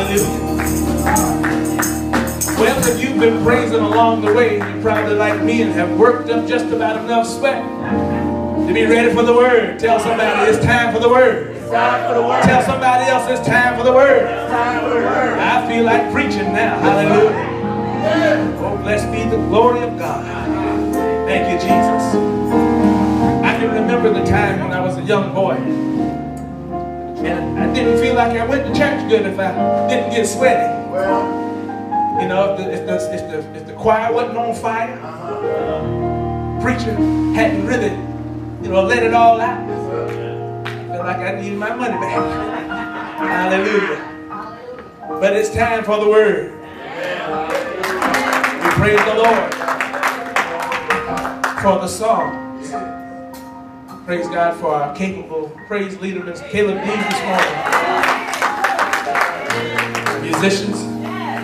Hallelujah. Well, if you've been praising along the way, you probably like me and have worked up just about enough sweat to be ready for the word. Tell somebody it's time for the word. Tell somebody else it's time for the word. I feel like preaching now. Hallelujah. Oh, blessed be the glory of God. Thank you, Jesus. I can remember the time when I was a young boy. And I didn't feel like I went to church good if I didn't get sweaty. Well, You know, if the, if the, if the, if the choir wasn't on fire, uh-huh. uh, preacher hadn't really, you know, let it all out. I felt like I needed my money back. Hallelujah. But it's time for the word. We praise the Lord for the song. Praise God for our capable praise leader, Mr. Caleb Dean this morning. Musicians,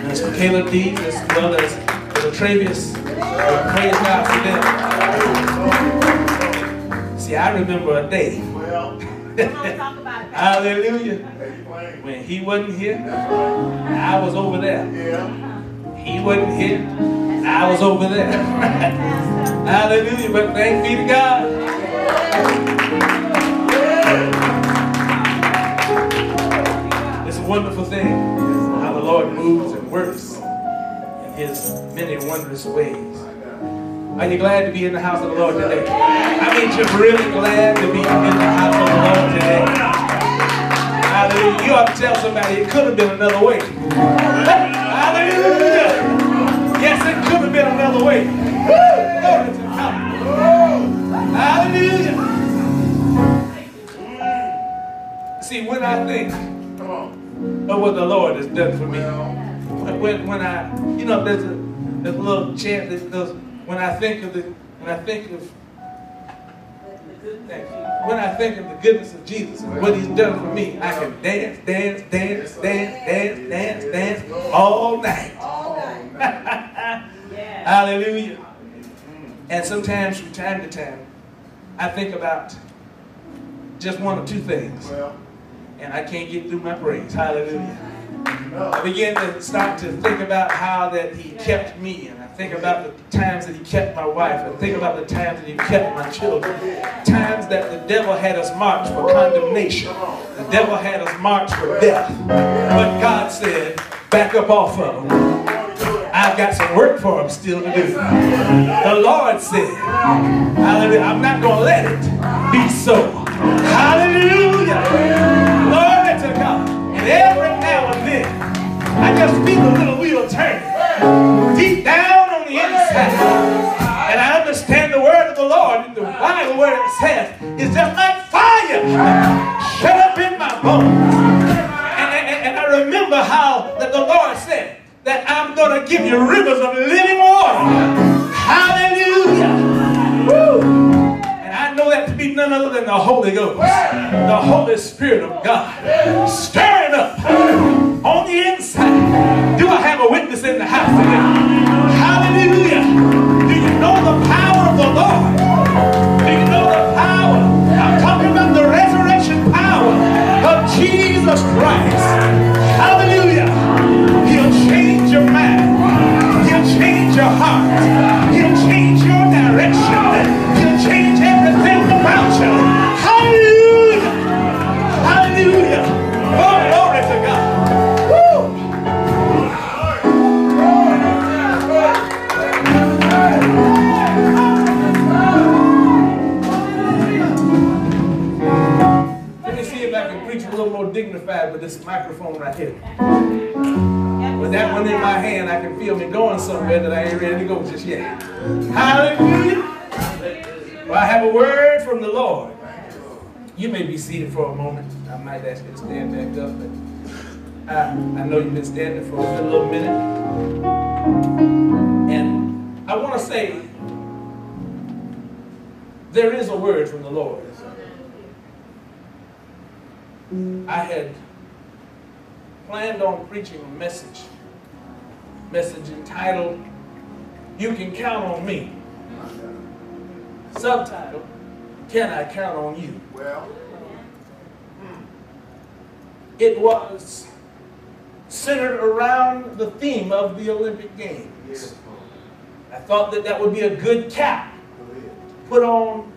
Mr. Caleb Dean, as well as the Travius. Praise God for them. See, I remember a day. well Hallelujah. When he wasn't here, I was over there. He wasn't here, I was over there. Hallelujah. But thank be to God. It's a wonderful thing how the Lord moves and works in his many wondrous ways. Are you glad to be in the house of the Lord today? I mean, just really glad to be in the house of the Lord today. Hallelujah. You ought to tell somebody it could have been another way. Hallelujah. Yes, it could have been another way. Glory to God. Hallelujah. See, when I think of what the Lord has done for me, when, when I, you know, there's a, there's a little chant that goes, when I think of the, when I think of, when I think of the goodness of Jesus and what He's done for me, I can dance, dance, dance, dance, dance, dance, dance all night. Hallelujah. And sometimes, from time to time, I think about just one or two things, and I can't get through my praise. Hallelujah. I begin to start to think about how that He kept me, and I think about the times that He kept my wife, and think about the times that He kept my children. Times that the devil had us march for condemnation, the devil had us march for death. But God said, back up off of them. I've got some work for them still to do. The Lord said, Hallelujah, I'm not going to let it be so. Hallelujah. Glory to God. And every now and then, I just feel a little wheel turning deep down on the inside. And I understand the word of the Lord in the Bible where it says, it's just like fire shut up in my bones. That I'm going to give you rivers of living water. Hallelujah. Woo. And I know that to be none other than the Holy Ghost, the Holy Spirit of God, stirring up on the inside. Do I have a witness in the house today? Hallelujah. Do you know the power of the Lord? Do you know the power? I'm talking about the resurrection power of Jesus Christ. Your heart. He'll change your direction. He'll change everything about you. Hallelujah. Hallelujah. Oh, glory to God. Let me see if I can preach a little more dignified with this microphone right here. One in my hand, I can feel me going somewhere that I ain't ready to go just yet. Hallelujah. Well, I have a word from the Lord. You may be seated for a moment. I might ask you to stand back up, but I, I know you've been standing for a little minute. And I want to say, there is a word from the Lord. I had planned on preaching a message, message entitled, You Can Count on Me. Subtitle, Can I Count on You? Well, It was centered around the theme of the Olympic Games. I thought that that would be a good cap put on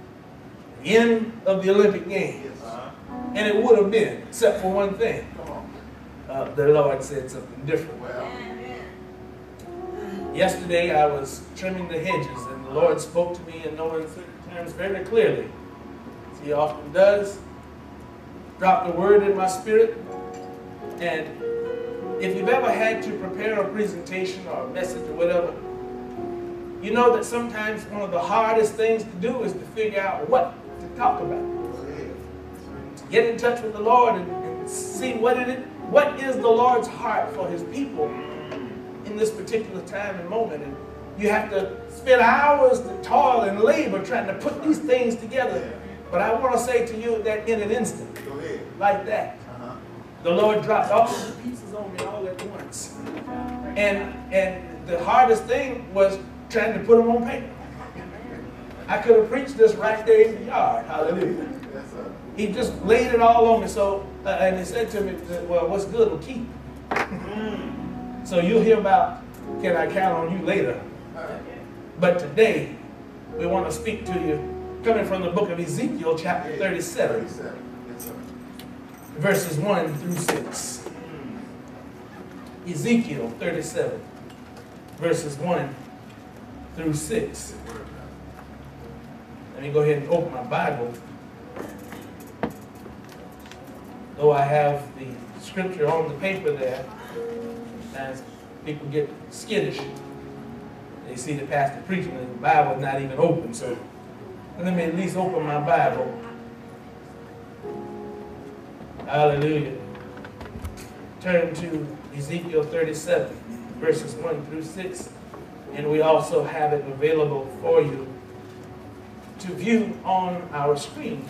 the end of the Olympic Games. And it would have been, except for one thing. Uh, the Lord said something different. Yesterday I was trimming the hedges and the Lord spoke to me in no uncertain terms very clearly. As he often does. Dropped a word in my spirit. And if you've ever had to prepare a presentation or a message or whatever, you know that sometimes one of the hardest things to do is to figure out what to talk about. To Get in touch with the Lord and, and see what it what is the Lord's heart for his people in this particular time and moment. And you have to spend hours to toil and labor trying to put these things together. But I want to say to you that in an instant, like that, uh-huh. the Lord dropped all the pieces on me all at once. And, and the hardest thing was trying to put them on paper. I could have preached this right there in the yard. Hallelujah. He just laid it all on me. So, uh, and he said to me, well, what's good will keep. So you'll hear about can I count on you later. But today, we want to speak to you coming from the book of Ezekiel, chapter 37, verses 1 through 6. Ezekiel 37, verses 1 through 6. Let me go ahead and open my Bible. Though I have the scripture on the paper there, as people get skittish, they see the pastor preaching and the Bible is not even open. So let me at least open my Bible. Hallelujah. Turn to Ezekiel 37, verses 1 through 6 and we also have it available for you to view on our screen.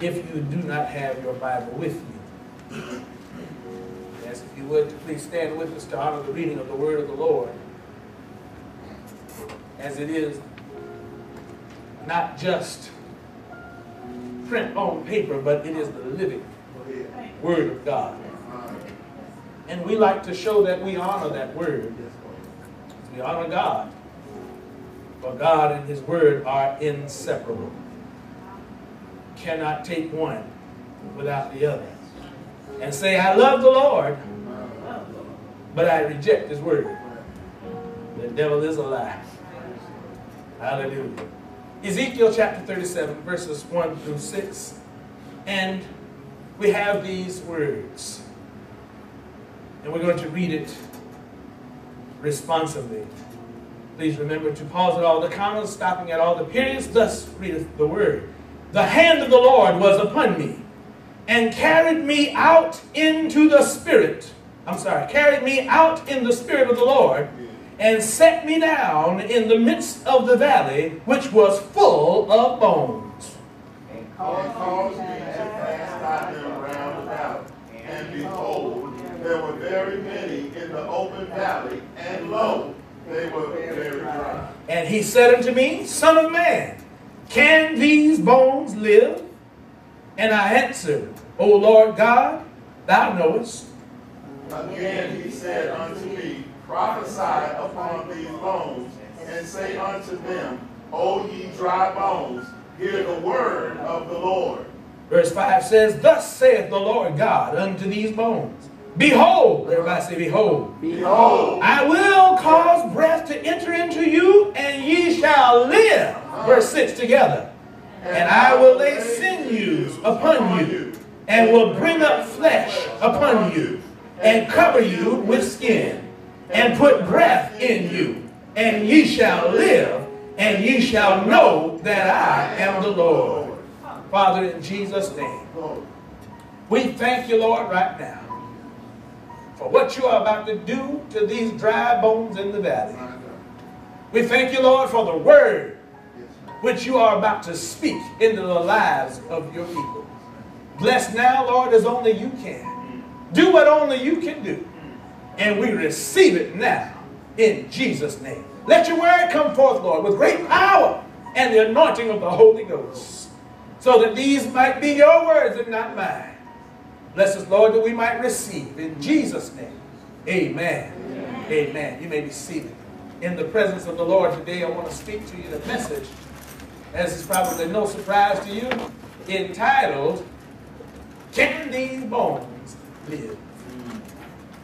If you do not have your Bible with you. Yes, if you would, please stand with us to honor the reading of the word of the Lord. As it is not just print on paper, but it is the living word of God. And we like to show that we honor that word. We honor God. For God and his word are inseparable. Cannot take one without the other. And say, I love the Lord, but I reject his word. The devil is a lie. Hallelujah. Ezekiel chapter 37, verses 1 through 6. And we have these words. And we're going to read it responsibly. Please remember to pause at all the commas, stopping at all the periods. Thus readeth the word. The hand of the Lord was upon me, and carried me out into the spirit. I'm sorry, carried me out in the spirit of the Lord, and set me down in the midst of the valley, which was full of bones. And caused me to pass by them round about, and behold, there were very many in the open valley, and lo, they were very dry. And he said unto me, Son of man, can these bones live? And I answered, O Lord God, thou knowest. Again he said unto me, Prophesy upon these bones, and say unto them, O ye dry bones, hear the word of the Lord. Verse 5 says, Thus saith the Lord God unto these bones, Behold, everybody say, Behold. Behold. I will cause breath to enter into you, and ye shall live. Verse 6 together. And I will lay sinews upon you, and will bring up flesh upon you, and cover you with skin, and put breath in you, and ye shall live, and ye shall know that I am the Lord. Father, in Jesus' name, we thank you, Lord, right now for what you are about to do to these dry bones in the valley. We thank you, Lord, for the word which you are about to speak into the lives of your people. Bless now, Lord, as only you can. Do what only you can do. And we receive it now in Jesus' name. Let your word come forth, Lord, with great power and the anointing of the Holy Ghost, so that these might be your words and not mine. Bless us, Lord, that we might receive. In Jesus' name, amen. Amen. amen. You may be seated. In the presence of the Lord today, I want to speak to you the message, as is probably no surprise to you, entitled, Can These Bones Live?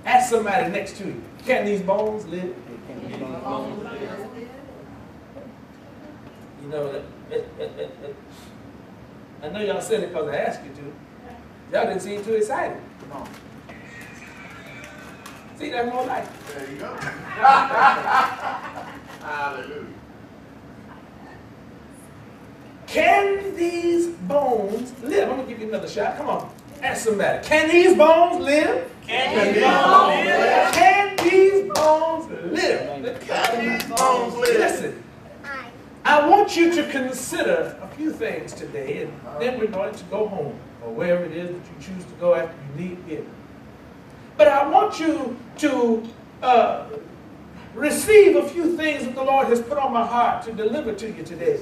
Ask somebody next to you, Can these bones live? Can these bones live? You know, that. I know y'all said it because I asked you to. Y'all didn't seem too excited. No. See, that's more like There you go. Hallelujah. Can these bones live? I'm going to give you another shot. Come on. Ask somebody. Can these bones live? Can these bones live? Can these bones live? Can these bones live? Listen. I want you to consider a few things today, and then we're going to go home or wherever it is that you choose to go after you leave here. But I want you to uh, receive a few things that the Lord has put on my heart to deliver to you today.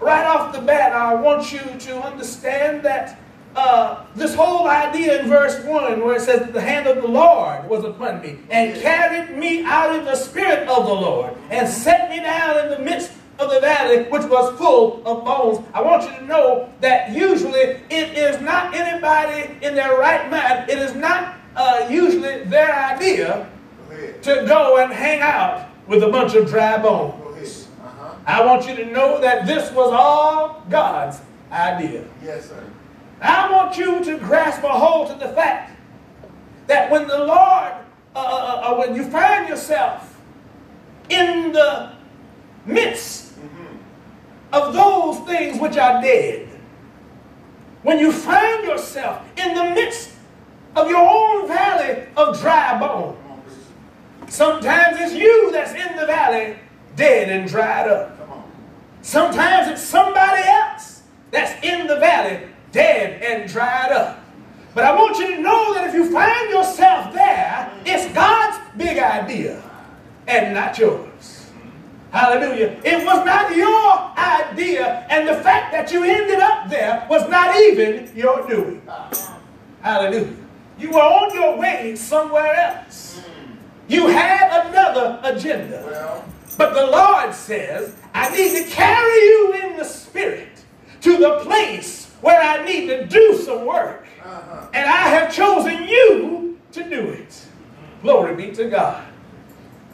Right off the bat, I want you to understand that uh, this whole idea in verse 1 where it says that the hand of the Lord was upon me and carried me out in the spirit of the Lord and set me down in the midst of the valley, which was full of bones. I want you to know that usually it is not anybody in their right mind. It is not uh, usually their idea to go and hang out with a bunch of dry bones. I want you to know that this was all God's idea. Yes, sir. I want you to grasp a hold to the fact that when the Lord, uh, uh, uh, uh when you find yourself in the midst of those things which are dead. When you find yourself in the midst of your own valley of dry bones, sometimes it's you that's in the valley dead and dried up. Sometimes it's somebody else that's in the valley dead and dried up. But I want you to know that if you find yourself there, it's God's big idea and not yours. Hallelujah. It was not your idea, and the fact that you ended up there was not even your doing. Hallelujah. You were on your way somewhere else. You had another agenda. But the Lord says, I need to carry you in the spirit to the place where I need to do some work. Uh-huh. And I have chosen you to do it. Glory be to God.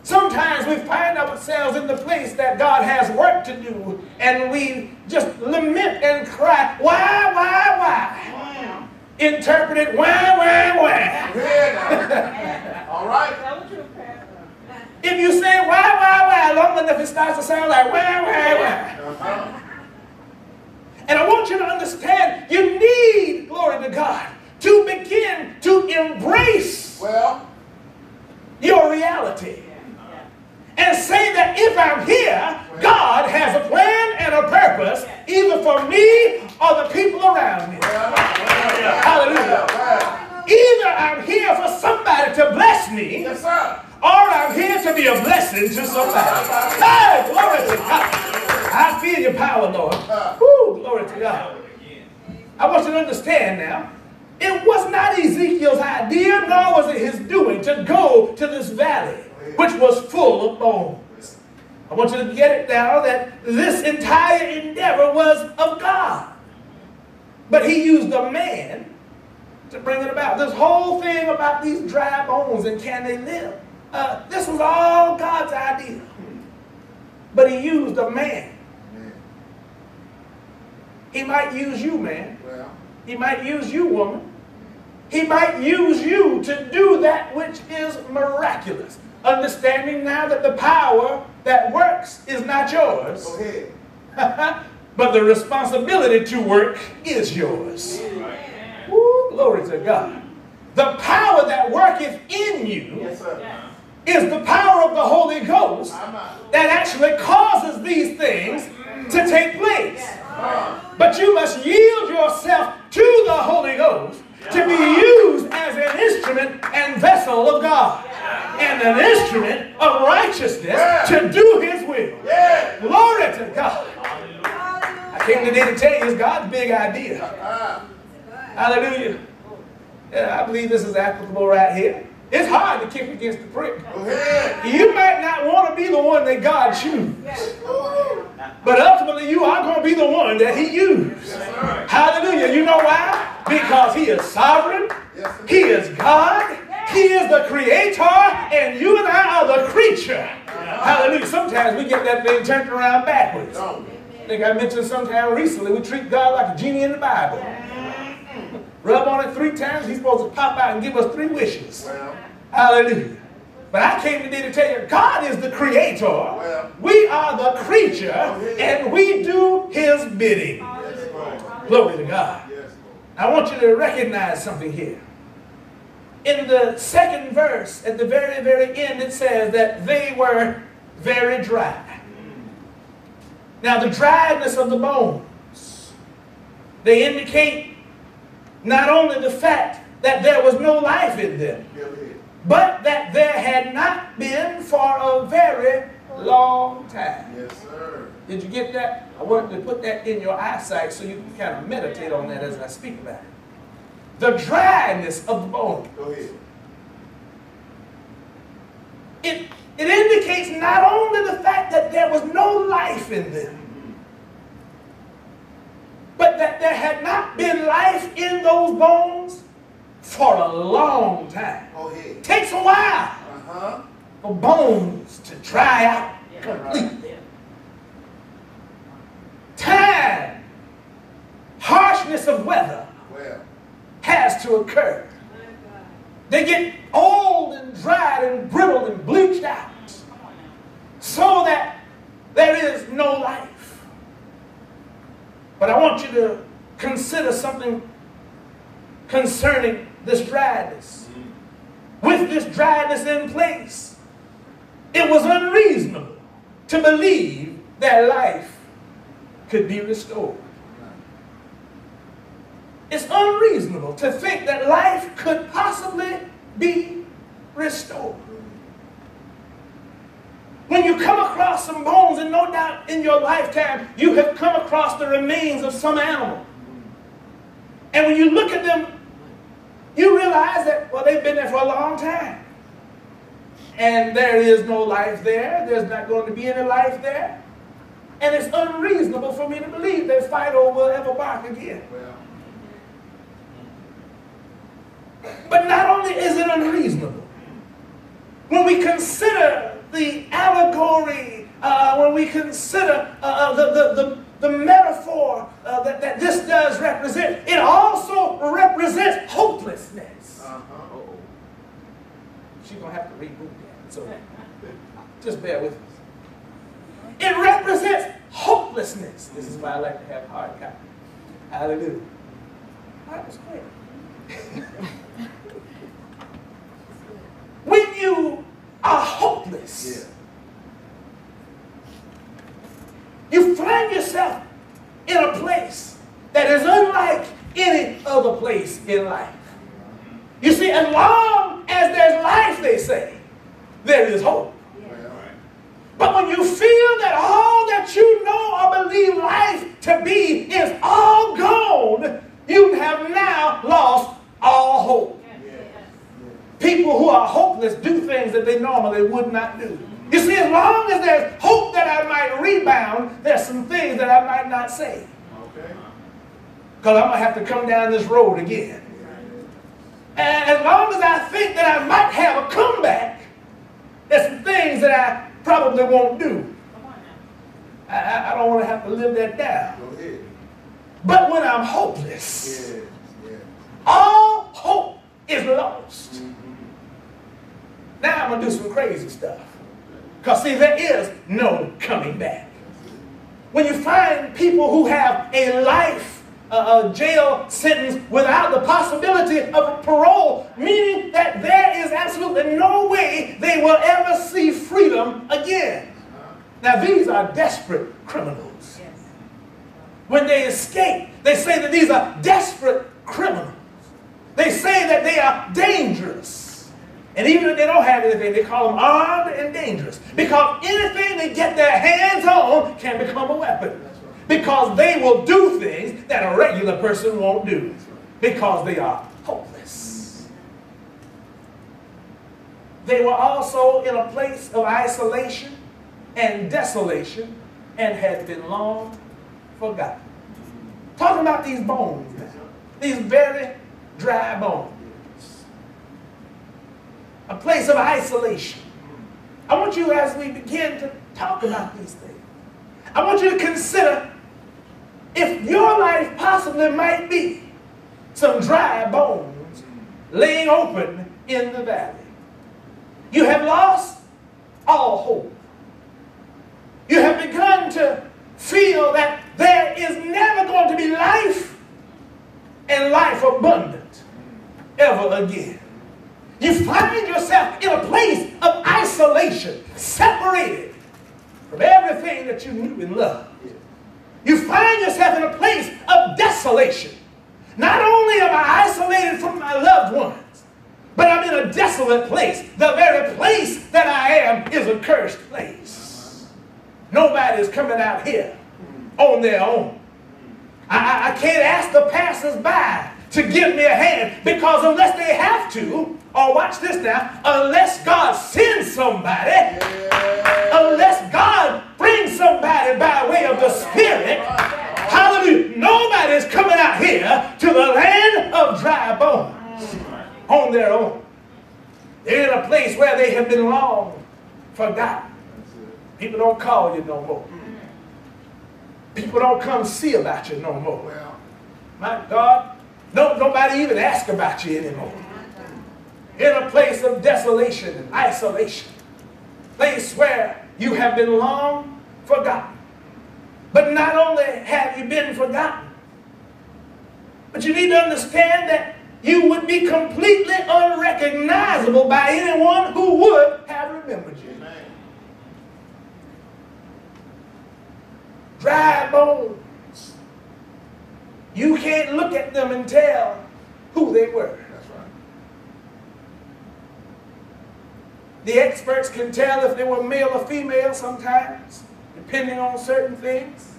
Sometimes we find ourselves in the place that God has work to do, and we just lament and cry, why, why, why? Interpret it, why, why, why? All right. If you say why, why, why, long enough it starts to sound like why, why, why. And I want you to understand, you need, glory to God, to begin to embrace well, your reality. And say that if I'm here, God has a plan and a purpose, either for me or the people around me. Hallelujah. Either I'm here for somebody to bless me, or I'm here to be a blessing to somebody. Hey, glory to God. I feel your power, Lord. Woo, glory to God. I want you to understand now. It was not Ezekiel's idea, nor was it his doing to go to this valley which was full of bones. I want you to get it now that this entire endeavor was of God. But he used a man to bring it about. This whole thing about these dry bones and can they live, uh, this was all God's idea. But he used a man. He might use you, man. He might use you, woman. He might use you to do that which is miraculous understanding now that the power that works is not yours. Go ahead. but the responsibility to work is yours. Woo, glory to God. The power that worketh in you yes, is the power of the Holy Ghost that actually causes these things to take place. But you must yield yourself to the Holy Ghost to be used as an instrument and vessel of God and an instrument of righteousness to do his will. Glory to God. I came today to tell you it's God's big idea. Uh-huh. Hallelujah. I believe this is applicable right here. It's hard to kick against the prick. You might not want to be the one that God chooses. But ultimately, you are going to be the one that He used. Hallelujah. You know why? Because He is sovereign, He is God, He is the creator, and you and I are the creature. Hallelujah. Sometimes we get that thing turned around backwards. I think I mentioned sometime recently, we treat God like a genie in the Bible. Rub on it three times, he's supposed to pop out and give us three wishes. Well, Hallelujah. But I came today to tell you, God is the creator. Well. we are the creature, oh, and we do his bidding. yes, Glory to God. Yes, I want you to recognize something here. In the second verse, at the very, very end, it says that they were very dry. Now, the dryness of the bones, they indicate not only the fact that there was no life in them, but that there had not been for a very long time. Yes, sir. Did you get that? I wanted to put that in your eyesight so you can kind of meditate on that as I speak about it. The dryness of the bone. Go ahead. It, it indicates not only the fact that there was no life in them, but that there had not been life those bones for a long time. Go ahead. It takes a while Uh-huh. for bones to dry out completely. Time, harshness of weather Well, has to occur. They get old and dried and brittle and bleached out so that there is no life. But I want you to consider something concerning this dryness. With this dryness in place, it was unreasonable to believe that life could be restored. It's unreasonable to think that life could possibly be restored. When you come across some bones, and no doubt in your lifetime you have come across the remains of some animal. And when you look at them, you realize that, well, they've been there for a long time. And there is no life there. There's not going to be any life there. And it's unreasonable for me to believe that Fido will ever bark again. But not only is it unreasonable, when we consider the allegory, uh, when we consider uh, uh, the, the, the, the metaphor uh, that, that this does represent, it also represents hopelessness. Uh-huh. She's going to have to reboot that. So just bear with me. It represents hopelessness. This is why I like to have hard copy. Hallelujah. That was quick. when you are hopeless, you find yourself in a place that is unlike any other place in life. You see, as long as there's life, they say, there is hope. But when you feel that all that you know or believe life to be is all gone, you have now lost all hope. People who are hopeless do things that they normally would not do. You see, as long as there's hope that I might rebound, there's some things that I might not say. okay. Because I'm going to have to come down this road again. And as long as I think that I might have a comeback, there's some things that I probably won't do. I, I, don't want to have to live that down. Go ahead. But when I'm hopeless, Yes, yes. all hope is lost. Mm-hmm. Now I'm going to do some crazy stuff. Because, see, there is no coming back. When you find people who have a life uh, a jail sentence without the possibility of parole, meaning that there is absolutely no way they will ever see freedom again. Now, these are desperate criminals. When they escape, they say that these are desperate criminals. They say that they are dangerous. And even if they don't have anything, they call them armed and dangerous. Because anything they get their hands on can become a weapon. Because they will do things that a regular person won't do. Because they are hopeless. They were also in a place of isolation and desolation and had been long forgotten. Talking about these bones. These very dry bones. A place of isolation. I want you, as we begin to talk about these things, I want you to consider if your life possibly might be some dry bones laying open in the valley. You have lost all hope. You have begun to feel that there is never going to be life and life abundant ever again. You find yourself in a place of isolation, separated from everything that you knew and loved. You find yourself in a place of desolation. Not only am I isolated from my loved ones, but I'm in a desolate place. The very place that I am is a cursed place. Nobody's coming out here on their own. I, I can't ask the passers-by to give me a hand because unless they have to, or watch this now, unless God sends somebody, unless God brings somebody by way of the Spirit, hallelujah, nobody's coming out here to the land of dry bones on their own. They're in a place where they have been long forgotten. People don't call you no more. People don't come see about you no more. My God, no, nobody even ask about you anymore. In a place of desolation and isolation. Place where you have been long forgotten. But not only have you been forgotten, but you need to understand that you would be completely unrecognizable by anyone who would have remembered you. Dry bones. You can't look at them and tell who they were. That's right. The experts can tell if they were male or female sometimes, depending on certain things.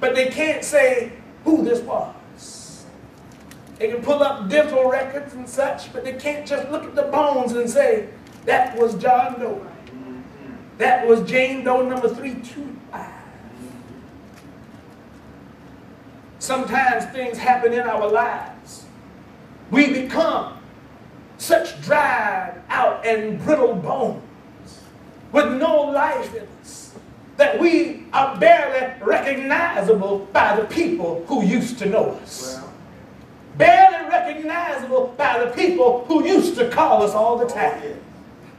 But they can't say who this was. They can pull up dental records and such, but they can't just look at the bones and say, that was John Doe. That was Jane Doe number 325. Sometimes things happen in our lives. We become such dried out and brittle bones with no life in us that we are barely recognizable by the people who used to know us. Barely recognizable by the people who used to call us all the time. Oh, yeah.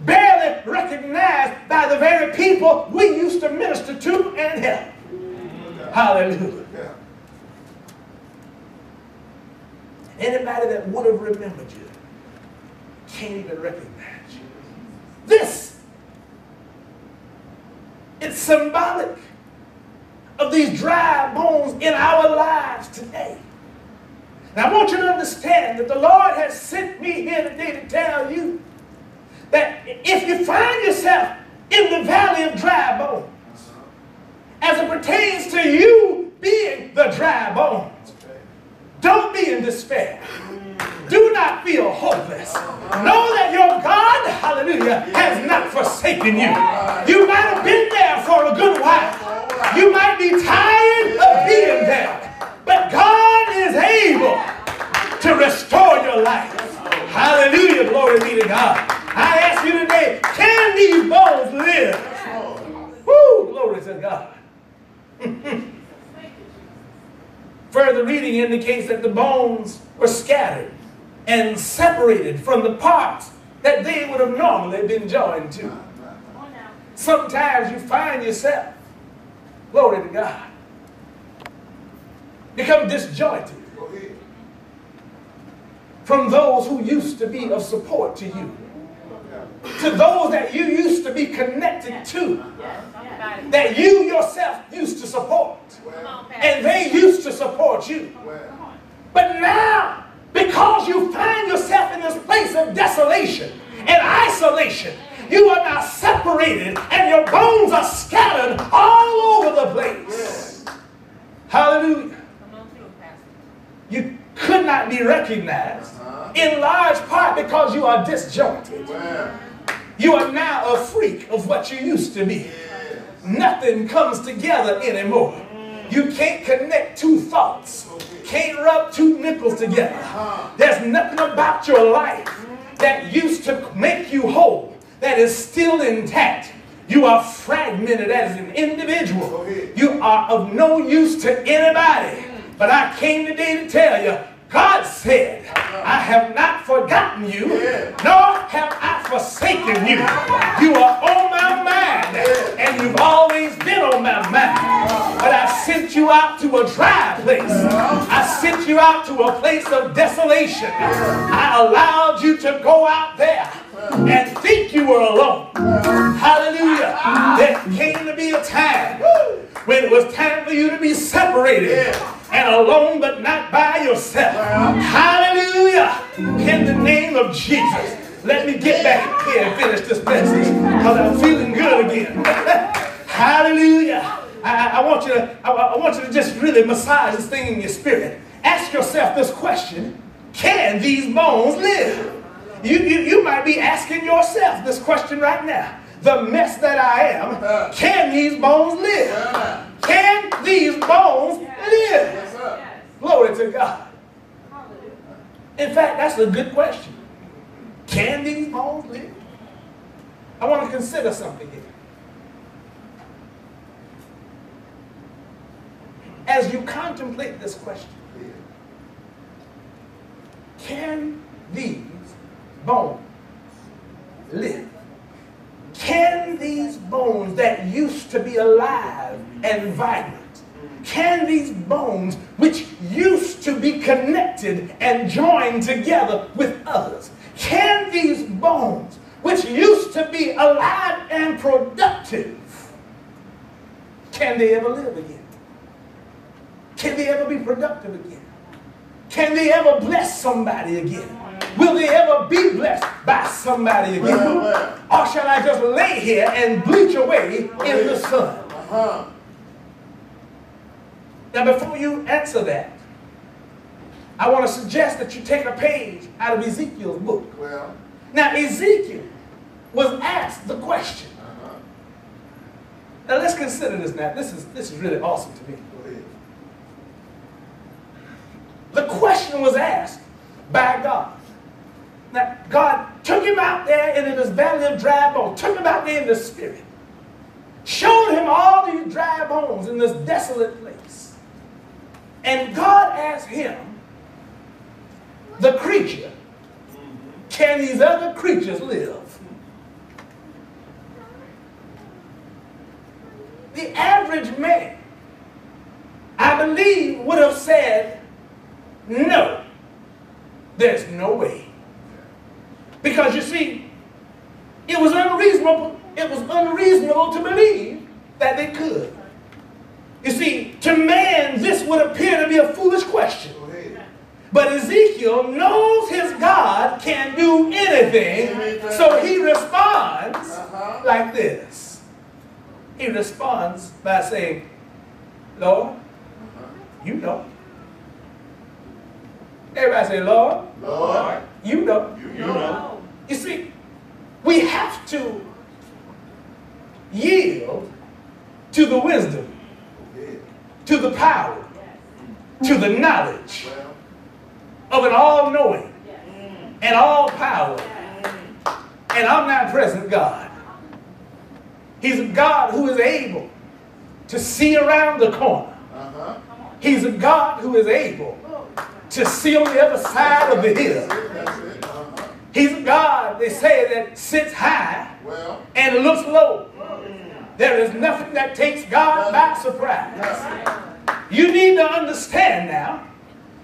Barely recognized by the very people we used to minister to and help. Mm-hmm. Hallelujah. Yeah. Anybody that would have remembered you can't even recognize you. This it's symbolic of these dry bones in our lives today. Now I want you to understand that the Lord has sent me here today to tell you that if you find yourself in the valley of dry bones, as it pertains to you being the dry bones, don't be in despair. Do not feel hopeless. Know that your God, hallelujah, has not forsaken you. You might have been there for a good while. You might be tired of being there. But God is able to restore your life. Hallelujah, glory be to God. I ask you today, can these bones live? Woo, glory to God. Further reading indicates that the bones were scattered and separated from the parts that they would have normally been joined to. Sometimes you find yourself, glory to God, become disjointed from those who used to be of support to you, to those that you used to be connected to, that you yourself used to support, and they used to support you. But now, isolation, you are now separated and your bones are scattered all over the place. Hallelujah. You could not be recognized uh-huh. in large part because you are disjointed. You are now a freak of what you used to be. Nothing comes together anymore. Mm. You can't connect two thoughts, can't rub two nickels together. Uh-huh. There's nothing about your life that used to make you whole that is still intact. You are fragmented as an individual. You are of no use to anybody. But I came today to tell you, God said, I have not forgotten you, nor have I forsaken you. You are on my mind, and you've always been on my mind. But I sent you out to a dry place. I sent you out to a place of desolation. I allowed you to go out there and think you were alone. Hallelujah. There came to be a time when it was time for you to be separated and alone, but not by yourself. Uh-huh. Hallelujah. In the name of Jesus. Let me get back here and finish this message because I'm feeling good again. Hallelujah. I, I, want you to, I, I want you to just really massage this thing in your spirit. Ask yourself this question Can these bones live? You, you, you might be asking yourself this question right now. The mess that I am, can these bones live? Can these bones live? Glory to God. In fact, that's a good question. Can these bones live? I want to consider something here. As you contemplate this question, can these bones live? These bones that used to be alive and vibrant, can these bones which used to be connected and joined together with others, can these bones which used to be alive and productive, can they ever live again? Can they ever be productive again? Can they ever bless somebody again? Will they ever be blessed by somebody again? Or shall I just lay here and bleach away in the sun? Uh-huh. Now, before you answer that, I want to suggest that you take a page out of Ezekiel's book. Well. Now, Ezekiel was asked the question. Uh-huh. Now, let's consider this now. This is, this is really awesome to me. The question was asked by God. God took him out there and in his valley of dry bones, took him out there in the spirit, showed him all these dry bones in this desolate place. And God asked him, the creature, can these other creatures live? The average man, I believe, would have said, no, there's no way. Because you see, it was unreasonable, it was unreasonable to believe that they could. You see, to man, this would appear to be a foolish question. But Ezekiel knows his God can do anything, so he responds uh-huh. like this. He responds by saying, Lord, uh-huh. you know. Everybody say, Lord, Lord, you know. You, you know. You see, we have to yield to the wisdom, to the power, to the knowledge of an all knowing and all power and omnipresent God. He's a God who is able to see around the corner. Uh-huh. He's a God who is able to see on the other side of the hill. He's God, they say, that sits high and looks low. There is nothing that takes God by surprise. You need to understand now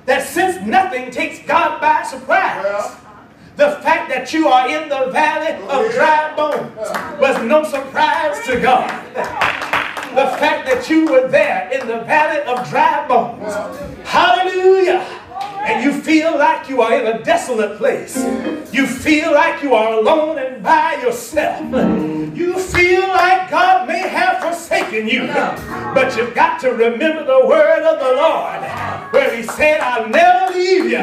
that since nothing takes God by surprise, the fact that you are in the valley of dry bones was no surprise to God. The fact that you were there in the valley of dry bones. Hallelujah and you feel like you are in a desolate place. You feel like you are alone and by yourself. You feel like God may have forsaken you. But you've got to remember the word of the Lord where he said, I'll never leave you,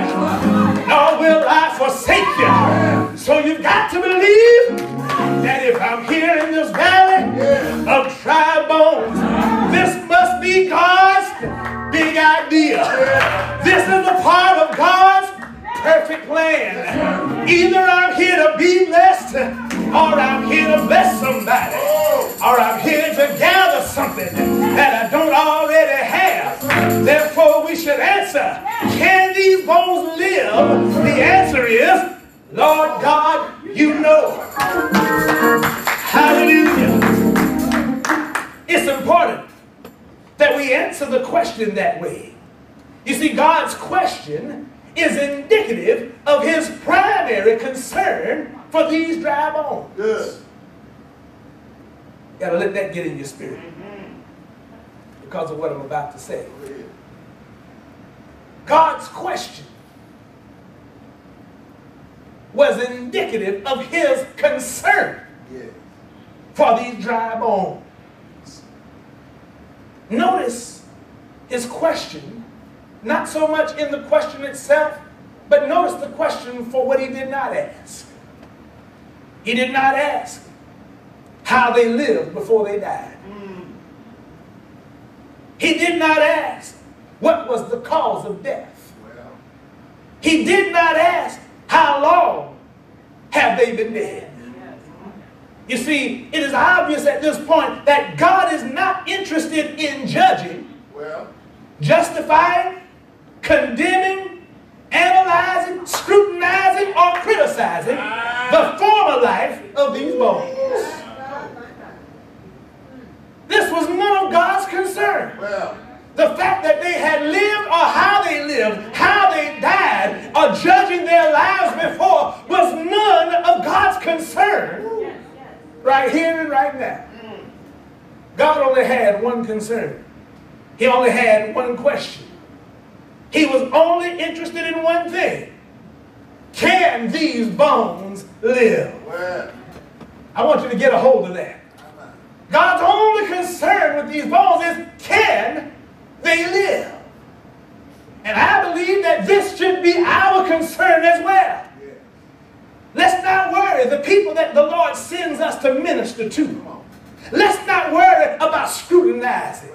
nor will I forsake you. So you've got to believe that if I'm here in this valley of dry bones, this must be God's big idea. This is a part of God's perfect plan. Either I'm here to be blessed, or I'm here to bless somebody, or I'm here to gather something that I don't already have. Therefore, we should answer Can these bones live? The answer is Lord God, you know. Hallelujah. It's important that we answer the question that way. You see, God's question is indicative of his primary concern for these dry bones. Good. Gotta let that get in your spirit mm-hmm. because of what I'm about to say. God's question was indicative of his concern for these dry bones. Notice his question, not so much in the question itself, but notice the question for what he did not ask. He did not ask how they lived before they died. He did not ask what was the cause of death. He did not ask how long have they been dead. You see, it is obvious at this point that God is not interested in judging, well. justifying, condemning, analyzing, scrutinizing, or criticizing ah. the former life of these bones. This was none of God's concern. Well. The fact that they had lived or how they lived, how they died, or judging their lives before was none of God's concern right here and right now. God only had one concern. He only had one question. He was only interested in one thing. Can these bones live? I want you to get a hold of that. God's only concern with these bones is can they live? And I believe that this should be our concern as well. Let's not worry the people that the Lord sends us to minister to. Let's not worry about scrutinizing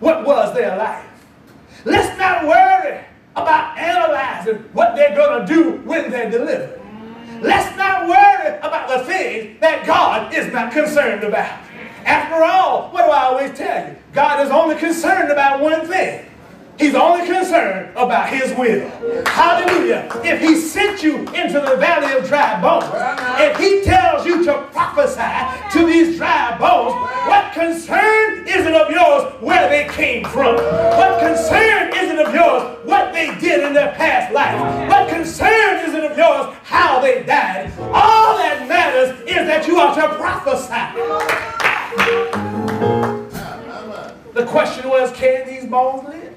what was their life. Let's not worry about analyzing what they're going to do when they're delivered. Let's not worry about the things that God is not concerned about. After all, what do I always tell you? God is only concerned about one thing. He's only concerned about his will. Hallelujah. If he sent you into the valley of dry bones, if he tells you to prophesy to these dry bones, what concern is it of yours where they came from? What concern is it of yours what they did in their past life? What concern is it of yours how they died? All that matters is that you are to prophesy. The question was, can these bones live?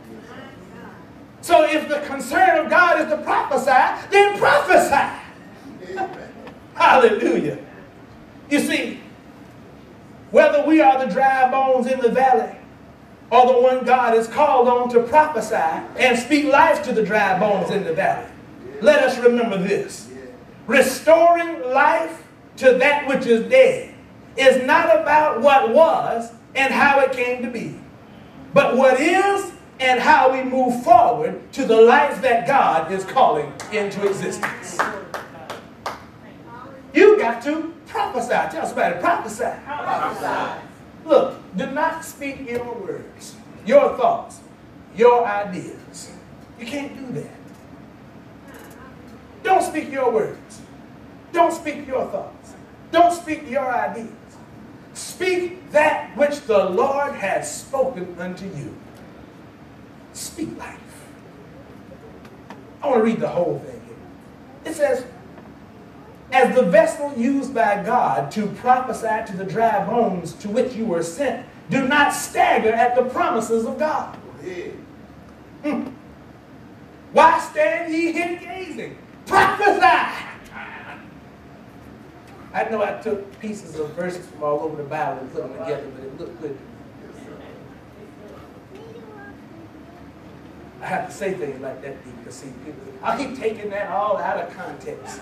So if the concern of God is to prophesy, then prophesy. Hallelujah. You see, whether we are the dry bones in the valley or the one God is called on to prophesy and speak life to the dry bones in the valley, let us remember this. Restoring life to that which is dead is not about what was and how it came to be, but what is and how we move forward to the life that God is calling into existence. You got to prophesy. Tell somebody, prophesy. prophesy. Look, do not speak your words, your thoughts, your ideas. You can't do that. Don't speak your words. Don't speak your thoughts. Don't speak your ideas. Speak that which the Lord has spoken unto you speak life. I want to read the whole thing here. It says, as the vessel used by God to prophesy to the dry bones to which you were sent, do not stagger at the promises of God. Hmm. Why stand ye here gazing? Prophesy! I know I took pieces of verses from all over the Bible and put them together, but it looked good I have to say things like that because see, people, I keep taking that all out of context.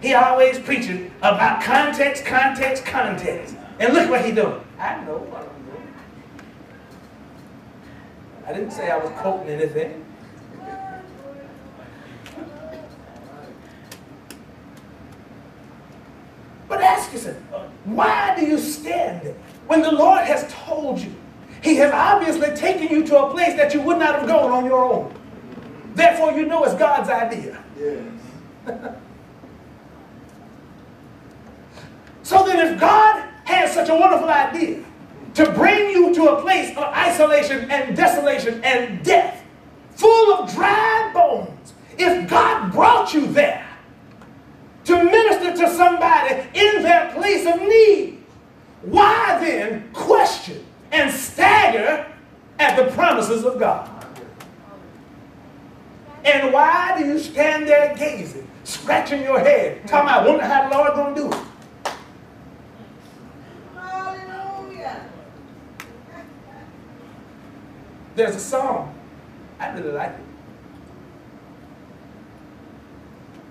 He always preaching about context, context, context. And look what he doing. I know what I'm doing. I didn't say I was quoting anything. But ask yourself, why do you stand? When the Lord has told you, He has obviously taken you to a place that you would not have gone on your own. Therefore, you know it's God's idea. Yes. so then, if God has such a wonderful idea to bring you to a place of isolation and desolation and death, full of dry bones, if God brought you there to minister to somebody in their place of need, why then question and stagger at the promises of God? And why do you stand there gazing, scratching your head, talking about wonder how the Lord gonna do it? Hallelujah. There's a song. I really like it.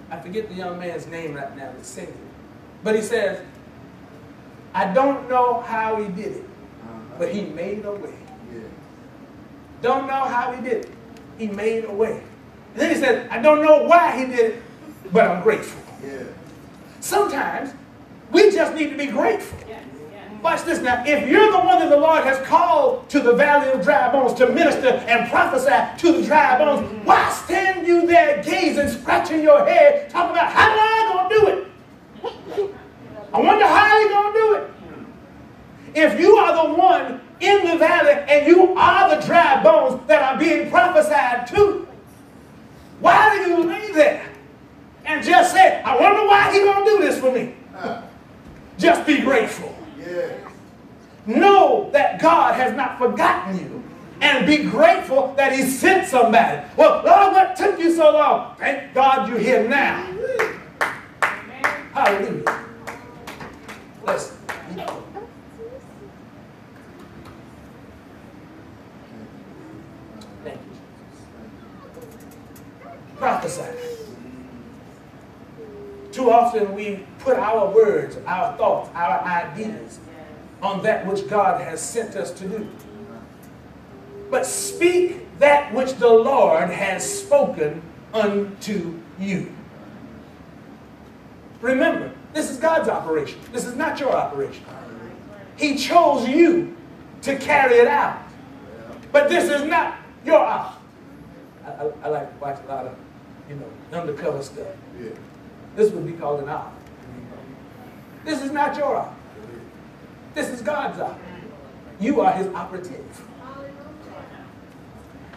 I forget the young man's name right now that's singing. But he says, I don't know how he did it, but he made a way. Don't know how he did it. He made a way. And then he said, I don't know why he did it, but I'm grateful. Yeah. Sometimes we just need to be grateful. Watch this now. If you're the one that the Lord has called to the valley of dry bones to minister and prophesy to the dry bones, mm-hmm. why stand you there gazing, scratching your head, talking about how am I going to do it? I wonder how you going to do it. If you are the one in the valley and you are the dry bones that are being prophesied to, why do you lay there and just say, I wonder why he gonna do this for me? Just be grateful. Know that God has not forgotten you. And be grateful that he sent somebody. Well, Lord, what took you so long? Thank God you're here now. Amen. Hallelujah. Listen. prophesy. Too often we put our words, our thoughts, our ideas on that which God has sent us to do. But speak that which the Lord has spoken unto you. Remember, this is God's operation. This is not your operation. He chose you to carry it out. But this is not your operation. I, I, I like to watch a lot of you know, undercover stuff. Yeah. This would be called an eye. This is not your eye. This is God's eye. You are his operative.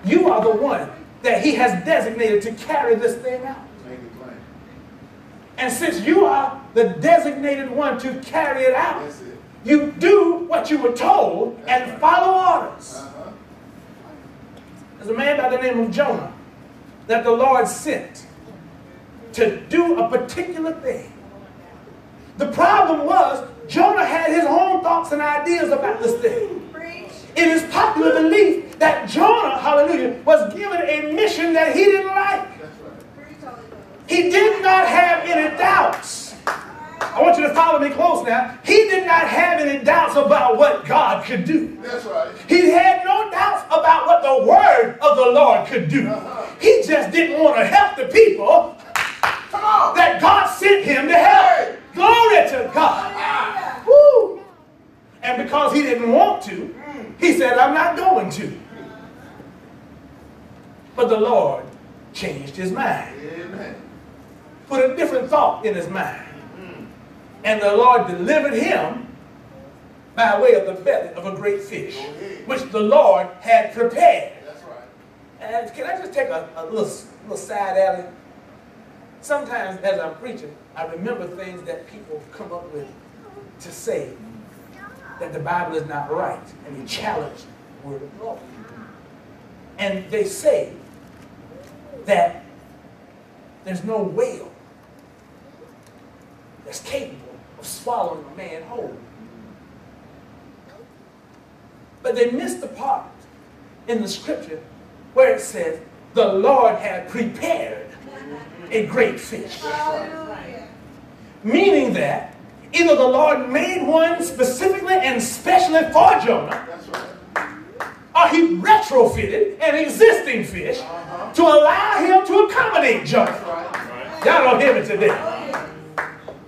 You are the one that he has designated to carry this thing out. And since you are the designated one to carry it out, you do what you were told and follow orders. Uh-huh. There's a man by the name of Jonah that the Lord sent to do a particular thing. The problem was Jonah had his own thoughts and ideas about this thing. It is popular belief that Jonah, hallelujah, was given a mission that he didn't like. He did not have any doubts. I want you to follow me close now. He did not have any doubts about what God could do. That's right. He had no doubts about what the word of the Lord could do. Uh-huh. He just didn't want to help the people that God sent him to help. Glory to God. Woo. And because he didn't want to, he said, I'm not going to. But the Lord changed his mind. Put a different thought in his mind. And the Lord delivered him by way of the belly of a great fish, which the Lord had prepared. And can I just take a, a little, little side alley? Sometimes as I'm preaching, I remember things that people come up with to say that the Bible is not right, and they challenge the word of God. And they say that there's no whale that's capable of swallowing a man whole. But they miss the part in the scripture where it says, the Lord had prepared a great fish. Meaning that either the Lord made one specifically and specially for Jonah, or he retrofitted an existing fish to allow him to accommodate Jonah. Y'all don't hear me today.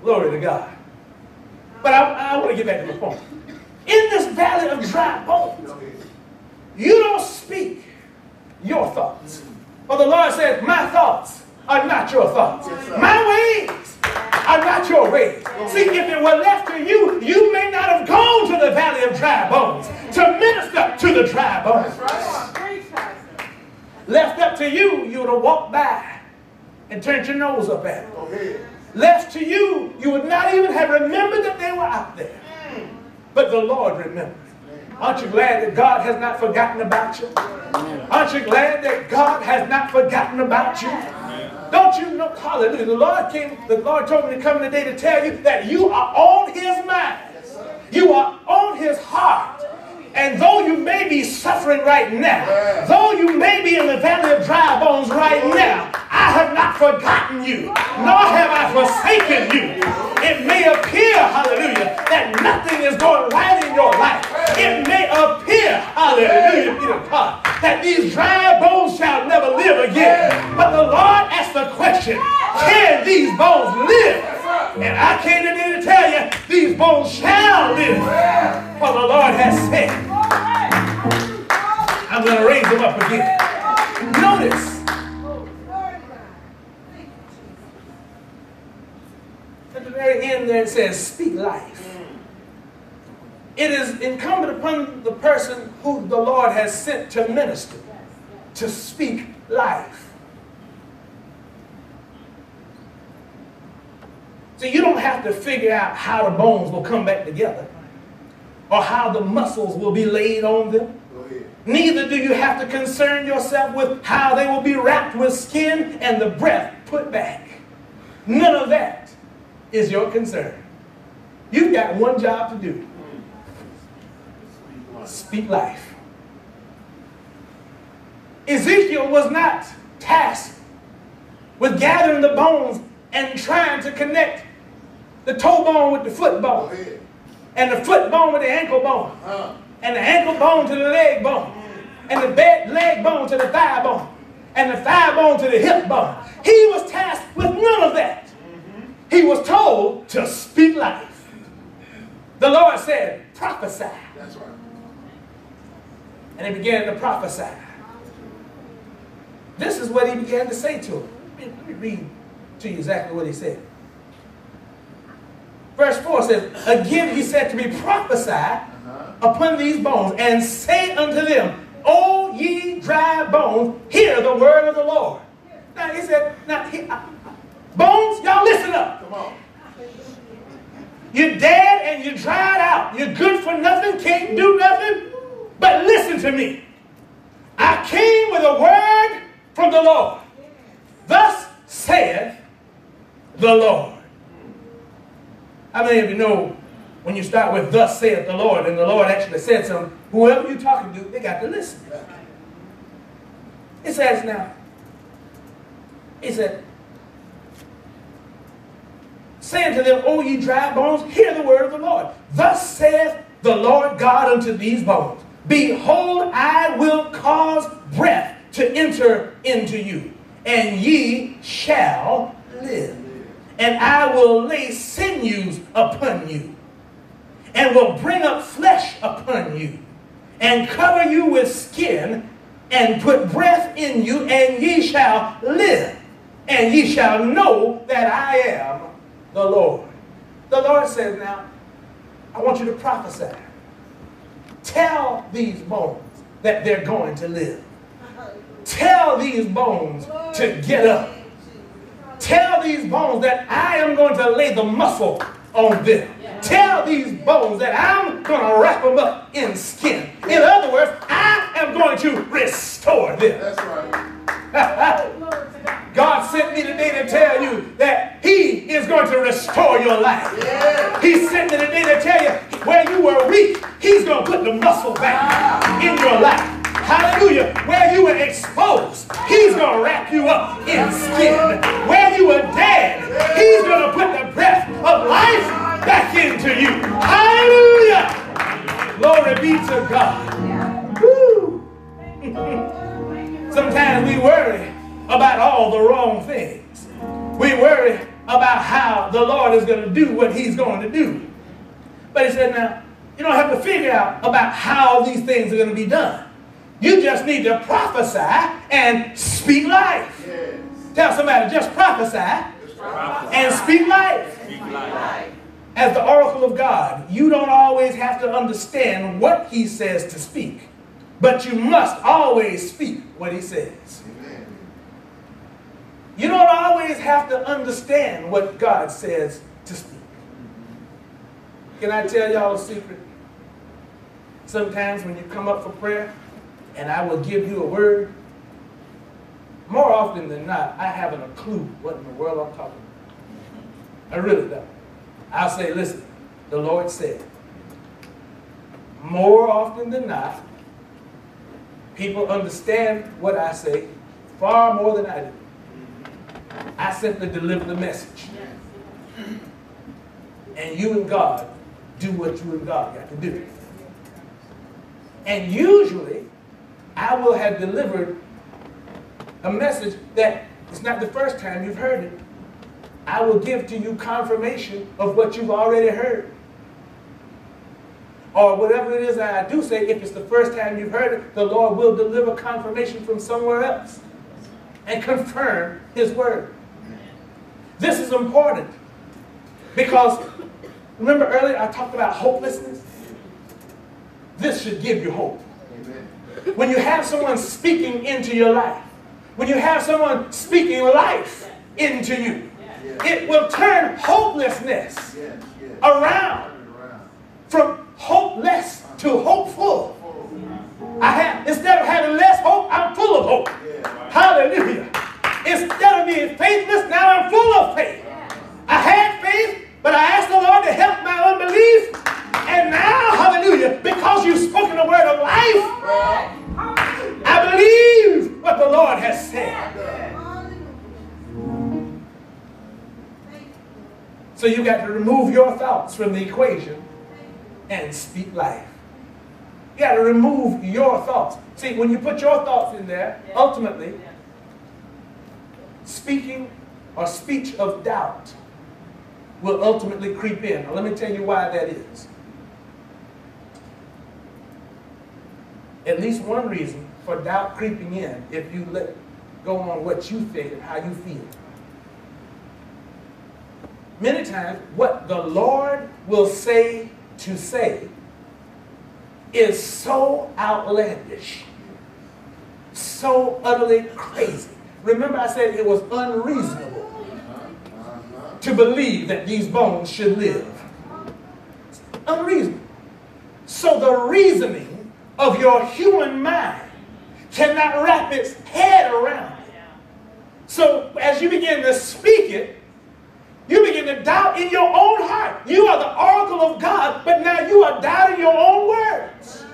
Glory to God. But I, I want to get back to the point. In this valley of dry bones, you don't speak your thoughts. But the Lord says, My thoughts are not your thoughts. My ways are not your ways. See, if it were left to you, you may not have gone to the valley of dry bones to minister to the dry bones. Left up to you, you would have walked by and turned your nose up at it. Left to you, you would not even have remembered that they were out there. But the Lord remembered. Aren't you glad that God has not forgotten about you? Aren't you glad that God has not forgotten about you? Don't you know, hallelujah, the Lord came, the Lord told me to come today to tell you that you are on his mind. You are on his heart. And though you may be suffering right now, though you may be in the valley of dry bones right now, I have not forgotten you, nor have I forsaken you. It may appear, hallelujah, that nothing is going right in your life. It may appear, hallelujah, be to God, that these dry bones shall never live again. But the Lord asked the question, can these bones live? And I came today to tell you, these bones shall live. For the Lord has said, I'm going to raise them up again. Notice, at the very end there it says, speak life. It is incumbent upon the person who the Lord has sent to minister to speak life. So you don't have to figure out how the bones will come back together or how the muscles will be laid on them. Neither do you have to concern yourself with how they will be wrapped with skin and the breath put back. None of that is your concern. You've got one job to do. Speak life. Ezekiel was not tasked with gathering the bones and trying to connect the toe bone with the foot bone, and the foot bone with the ankle bone, uh-huh. and the ankle bone to the leg bone, and the leg bone to the thigh bone, and the thigh bone to the hip bone. He was tasked with none of that. Mm-hmm. He was told to speak life. The Lord said, prophesy. That's right. And he began to prophesy. This is what he began to say to him. Let me read to you exactly what he said. Verse 4 says, Again he said to me, Prophesy uh-huh. upon these bones, and say unto them, O ye dry bones, hear the word of the Lord. Now he said, Now, he, uh, bones, y'all listen up. Come on. You're dead and you're dried out. You're good for nothing, can't do nothing. But listen to me. I came with a word from the Lord. Thus saith the Lord. How many of you know when you start with thus saith the Lord and the Lord actually said something, whoever you're talking to, they got to listen. It says now, it said, saying to them, O ye dry bones, hear the word of the Lord. Thus saith the Lord God unto these bones. Behold, I will cause breath to enter into you, and ye shall live. And I will lay sinews upon you, and will bring up flesh upon you, and cover you with skin, and put breath in you, and ye shall live. And ye shall know that I am the Lord. The Lord says, Now, I want you to prophesy. Tell these bones that they're going to live. Tell these bones to get up. Tell these bones that I am going to lay the muscle on them. Tell these bones that I'm going to wrap them up in skin. In other words, I am going to restore them. That's right. God sent me today to tell you that He is going to restore your life. Yeah. He sent me today to tell you where you were weak, He's going to put the muscle back in your life. Hallelujah. Where you were exposed, He's going to wrap you up in skin. Where you were dead, He's going to put the breath of life back into you. Hallelujah. Glory be to God. Woo. Sometimes we worry about all the wrong things. We worry about how the Lord is going to do what he's going to do. But he said, now, you don't have to figure out about how these things are going to be done. You just need to prophesy and speak life. Yes. Tell somebody, just prophesy, just prophesy. and speak life. speak life. As the oracle of God, you don't always have to understand what he says to speak, but you must always speak what he says. You don't always have to understand what God says to speak. Can I tell y'all a secret? Sometimes when you come up for prayer and I will give you a word, more often than not, I haven't a clue what in the world I'm talking about. I really don't. I'll say, listen, the Lord said. More often than not, people understand what I say far more than I do. I simply deliver the message. And you and God do what you and God got to do. And usually, I will have delivered a message that it's not the first time you've heard it. I will give to you confirmation of what you've already heard. Or whatever it is I do say, if it's the first time you've heard it, the Lord will deliver confirmation from somewhere else and confirm His word. This is important because remember earlier I talked about hopelessness? This should give you hope. When you have someone speaking into your life, when you have someone speaking life into you, it will turn hopelessness around from hopeless to hopeful. I have instead of having less hope, I'm full of hope. Hallelujah. Instead of being faithless, now I'm full of faith. I had faith, but I asked the Lord to help my unbelief. And now, hallelujah, because you've spoken the word of life, I believe what the Lord has said. So you got to remove your thoughts from the equation and speak life. You got to remove your thoughts. See, when you put your thoughts in there, ultimately, speaking or speech of doubt will ultimately creep in. Now, let me tell you why that is. at least one reason for doubt creeping in if you let go on what you think and how you feel. Many times, what the Lord will say to say is so outlandish, so utterly crazy. Remember, I said it was unreasonable to believe that these bones should live. unreasonable. So the reasoning of your human mind cannot wrap its head around it. So as you begin to speak it, you begin to doubt in your own heart. You are the oracle of God, but now you are doubting your own words.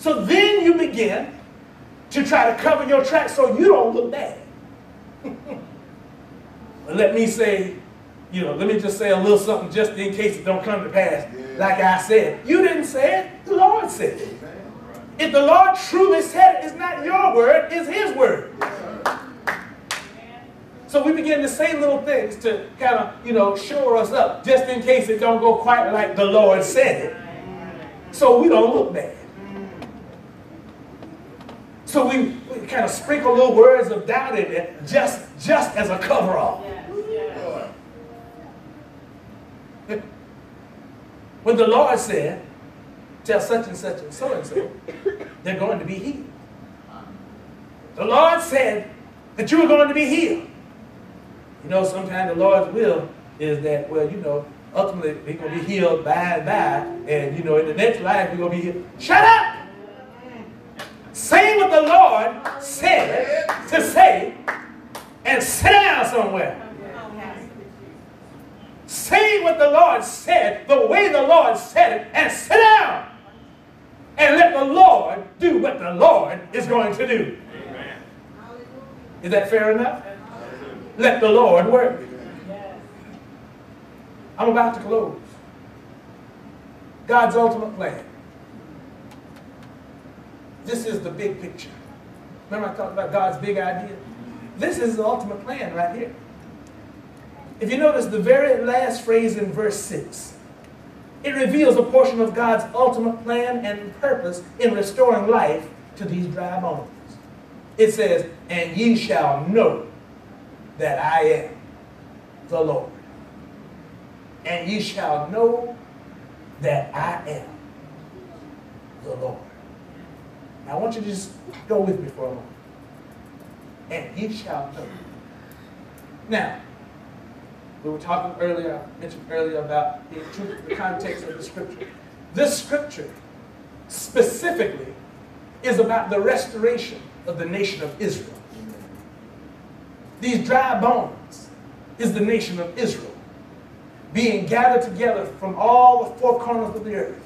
So then you begin to try to cover your tracks so you don't look bad. let me say, you know, let me just say a little something just in case it don't come to pass. Yeah. Like I said, you didn't say it, the Lord said it. If the Lord truly said it, it's not your word, it's his word. So we begin to say little things to kind of, you know, shore us up just in case it don't go quite like the Lord said it. So we don't look bad. So we, we kind of sprinkle little words of doubt in it just, just as a cover-all. When the Lord said, tell such and such and so and so, they're going to be healed. The Lord said that you are going to be healed. You know, sometimes the Lord's will is that, well, you know, ultimately we're going to be healed by and by, and, you know, in the next life we're going to be healed. Shut up! Say what the Lord said to say, and sit down somewhere. Say what the Lord said, the way the Lord said it, and sit down. And let the Lord do what the Lord is going to do. Is that fair enough? Let the Lord work. I'm about to close. God's ultimate plan. This is the big picture. Remember I talked about God's big idea? This is the ultimate plan right here. If you notice the very last phrase in verse 6, it reveals a portion of God's ultimate plan and purpose in restoring life to these dry bones. It says, And ye shall know that I am the Lord. And ye shall know that I am the Lord. I want you to just go with me for a moment. And ye shall know. Now, we were talking earlier, I mentioned earlier about the, the context of the scripture. This scripture specifically is about the restoration of the nation of Israel. These dry bones is the nation of Israel being gathered together from all the four corners of the earth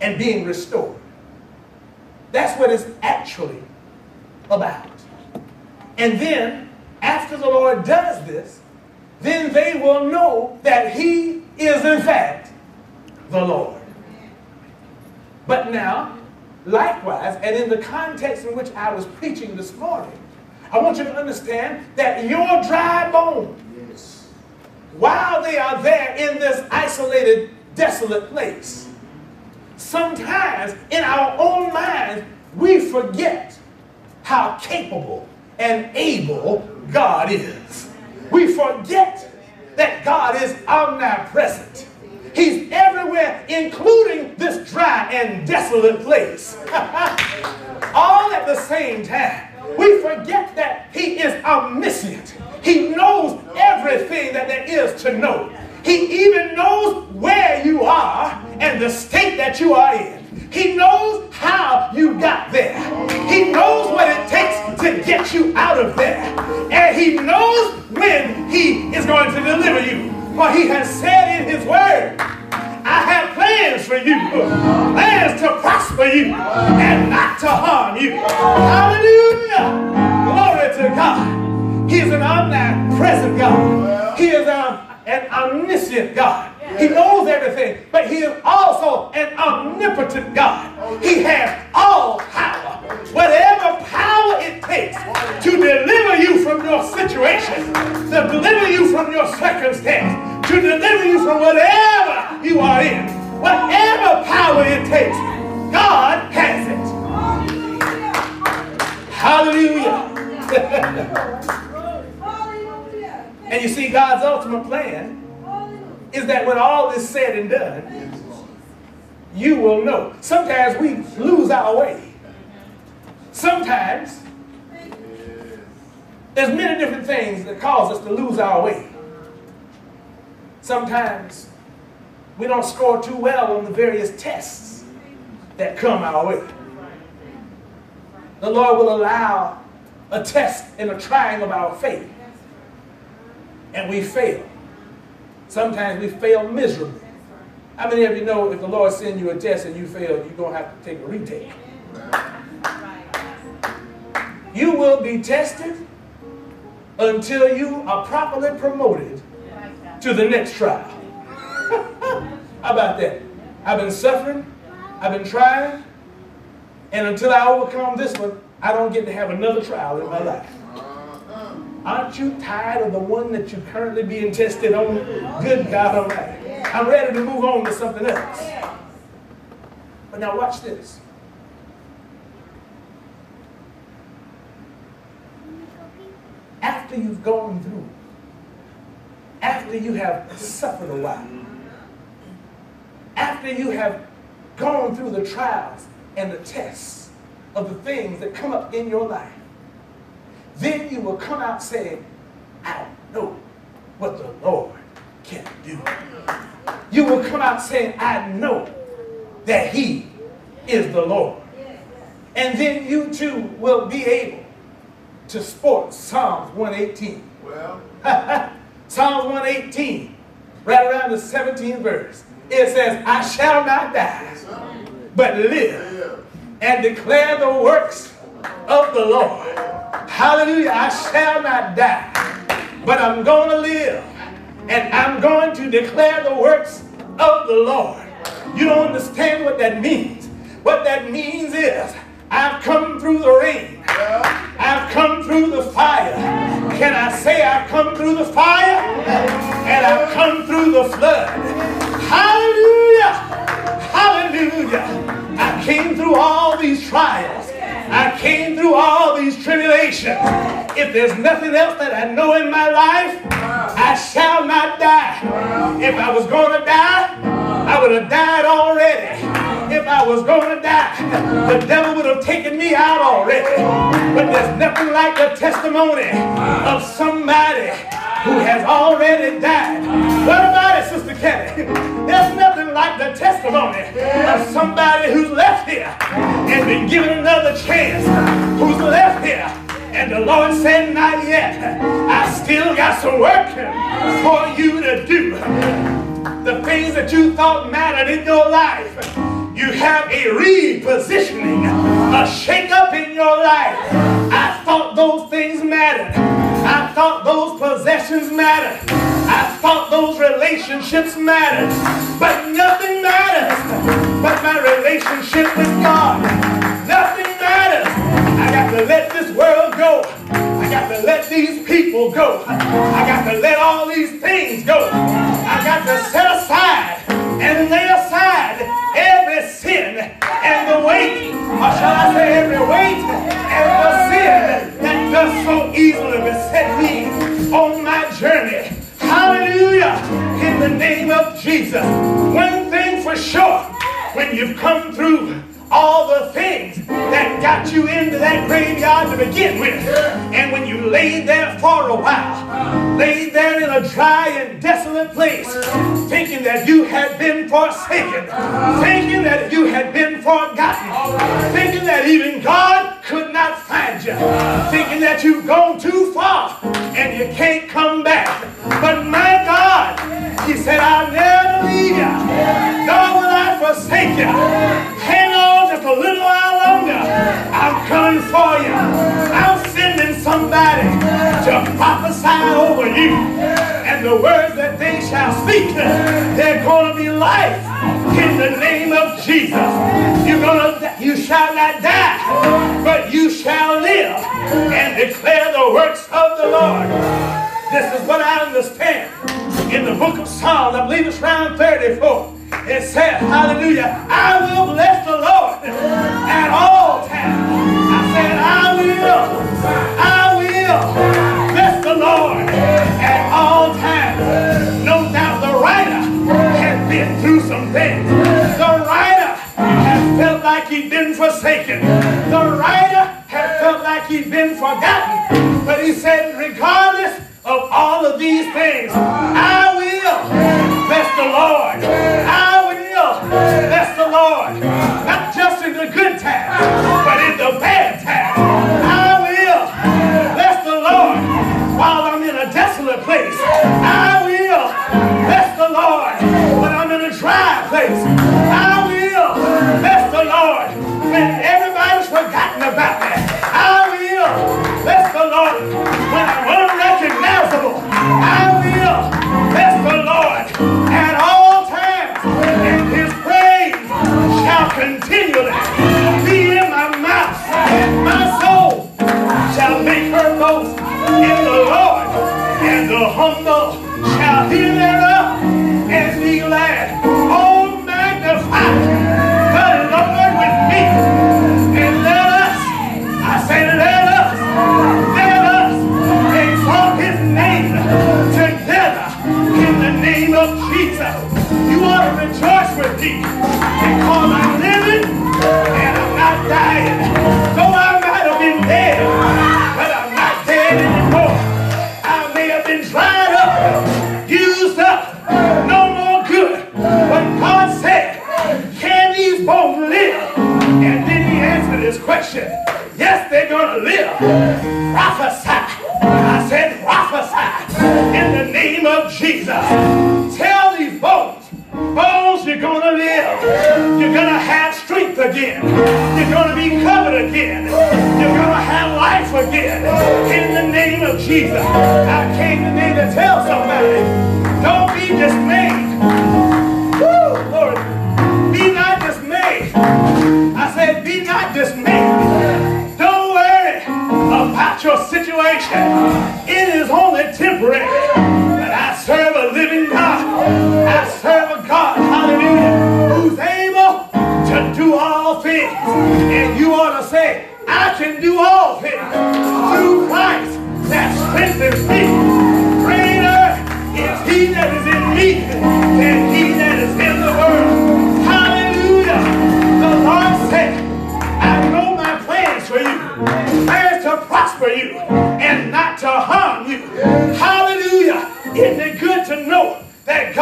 and being restored. That's what it's actually about. And then, after the Lord does this, then they will know that He is, in fact, the Lord. But now, likewise, and in the context in which I was preaching this morning, I want you to understand that your dry bones, yes. while they are there in this isolated, desolate place, sometimes in our own minds, we forget how capable and able God is. We forget that God is omnipresent. He's everywhere, including this dry and desolate place. All at the same time. We forget that He is omniscient. He knows everything that there is to know. He even knows where you are and the state that you are in. He knows how you got there. He knows what it takes to get you out of there. And he knows when he is going to deliver you. For he has said in his word, I have plans for you, plans to prosper you and not to harm you. Hallelujah. Glory to God. He is an omnipresent God. He is a an omniscient God. He knows everything, but he is also an omnipotent God. He has all power. Whatever power it takes to deliver you from your situation, to deliver you from your circumstance, to deliver you from whatever you are in, whatever power it takes, God has it. Hallelujah. And you see, God's ultimate plan is that when all is said and done, you will know. Sometimes we lose our way. Sometimes there's many different things that cause us to lose our way. Sometimes we don't score too well on the various tests that come our way. The Lord will allow a test and a trying of our faith and we fail. Sometimes we fail miserably. How many of you know if the Lord sends you a test and you fail, you're going to have to take a retake? You will be tested until you are properly promoted to the next trial. How about that? I've been suffering, I've been trying, and until I overcome this one, I don't get to have another trial in my life. Aren't you tired of the one that you're currently being tested on? Good God Almighty. I'm ready to move on to something else. But now watch this. After you've gone through, after you have suffered a while, after you have gone through the trials and the tests of the things that come up in your life, then you will come out saying, I know what the Lord can do. You will come out saying, I know that He is the Lord. And then you too will be able to sport Psalms 118. Well, Psalms 118, right around the 17th verse. It says, I shall not die, but live and declare the works of the Lord. Hallelujah. I shall not die, but I'm going to live and I'm going to declare the works of the Lord. You don't understand what that means. What that means is I've come through the rain. I've come through the fire. Can I say I've come through the fire? And I've come through the flood. Hallelujah! Hallelujah! I came through all these trials. I came through all these tribulations. If there's nothing else that I know in my life, I shall not die. If I was going to die, I would have died already. If I was going to die, the devil would have taken me out already. But there's nothing like the testimony of somebody who has already died. What about it, Sister Kelly? There's nothing like the testimony of somebody who's left here and been given another chance, who's left here. And the Lord said, not yet. I still got some work for you to do. The things that you thought mattered in your life, you have a repositioning, a shake-up in your life. I thought those things mattered. I thought those possessions mattered. I thought those relationships mattered. But nothing matters but my relationship with God. Nothing matters. I got to let this world go. I got to let these people go. I got to let all these things go. I got to set aside and lay aside every sin and the weight, or shall I say every weight and the sin that does so easily beset me on my journey. Hallelujah. In the name of Jesus. One thing for sure, when you've come through all the things that got you into that graveyard to begin with. And when you laid there for a while, uh-huh. laid there in a dry and desolate place, thinking that you had been forsaken, uh-huh. thinking that you had been forgotten, thinking that even God could not find you, uh-huh. thinking that you've gone too far and you can't come back. But my God, He said, I'll never leave you, nor will I forsake you. Hang a little while longer. I'm coming for you. I'm sending somebody to prophesy over you. And the words that they shall speak, they're going to be life in the name of Jesus. You're gonna, you shall not die, but you shall live and declare the works of the Lord. This is what I understand. In the book of Psalms, I believe it's around 34. It says, hallelujah, I will bless at all times. I said, I will, I will bless the Lord at all times. No doubt the writer has been through some things. The writer has felt like he'd been forsaken. The writer has felt like he'd been forgotten. But he said, regardless of all of these things, I and Jesus. Tell these bones, bones, you're going to live. You're going to have strength again. You're going to be covered again. You're going to have life again in the name of Jesus. I came today to tell somebody, don't be dismayed. Woo, Lord. Be not dismayed. I said, be not dismayed. Don't worry about your situation. It is only temporary.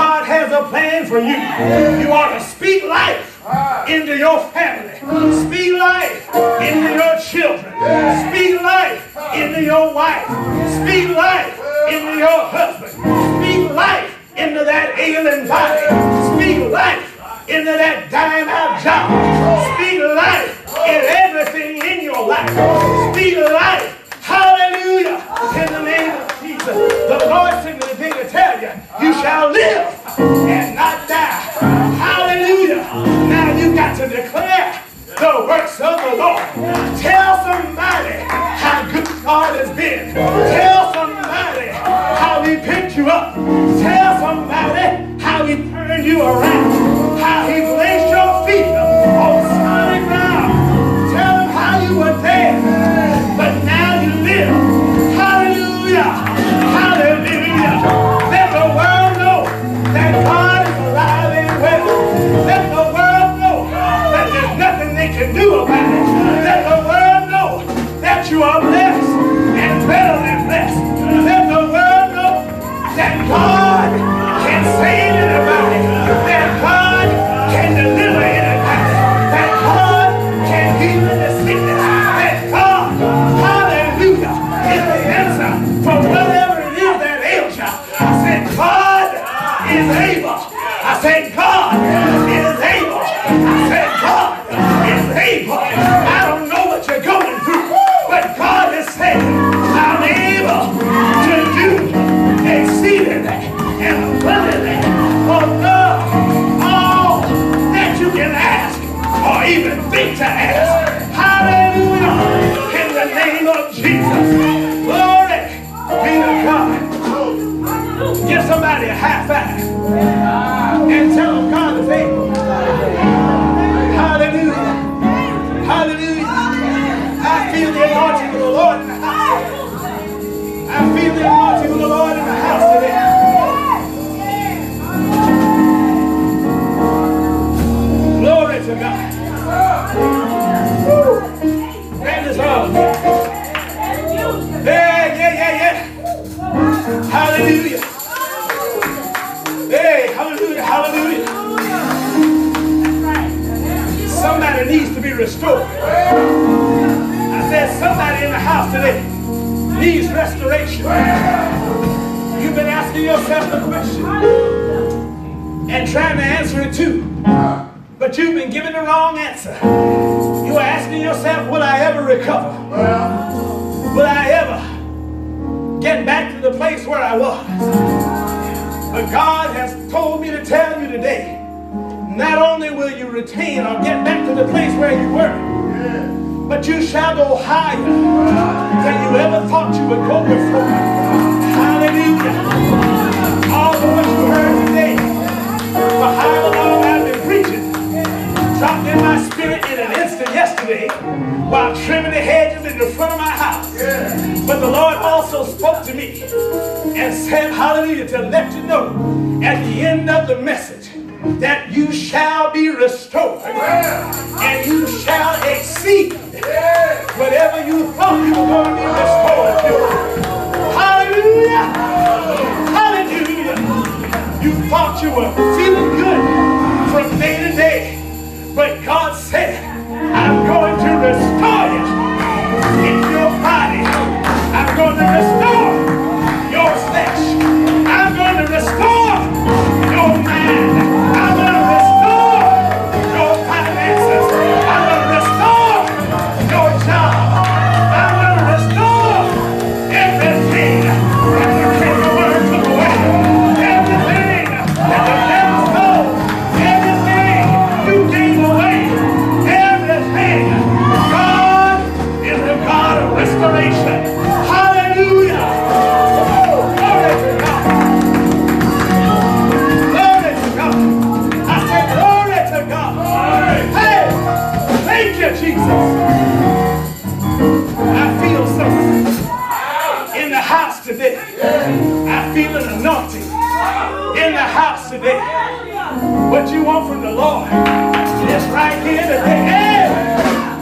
God has a plan for you? You ought to speak life into your family. Speak life into your children. Speak life into your wife. Speak life into your husband. Speak life into that ailing body. Speak life into that dying out job. Speak life in everything in your life. Speak life. Hallelujah. The. Lord sent me to tell you, you shall live and not die. Hallelujah. Now you got to declare the works of the Lord. Tell somebody how good God has been. Tell somebody how he picked you up. Tell somebody how he turned you around. How he placed your feet on solid ground. Tell them how you were dead, but you shall go higher than you ever thought you would go before. Hallelujah. All of what you heard today, for however long I've been preaching, dropped in my spirit in an instant yesterday while trimming the hedges in the front of my house. But the Lord also spoke to me and said, Hallelujah, to let you know at the end of the message that you shall be restored and you shall exceed whatever you thought you were going to be restored to. Hallelujah! Hallelujah! You thought you were feeling good from day to day, but God said, Lord is right here today. Hey!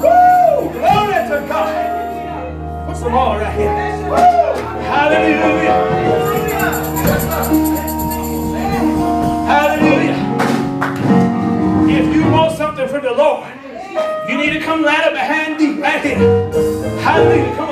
Woo! Glory to God. Put some more right here. Woo! Hallelujah. Hallelujah. If you want something from the Lord, you need to come up behind me, right here. Hallelujah. Come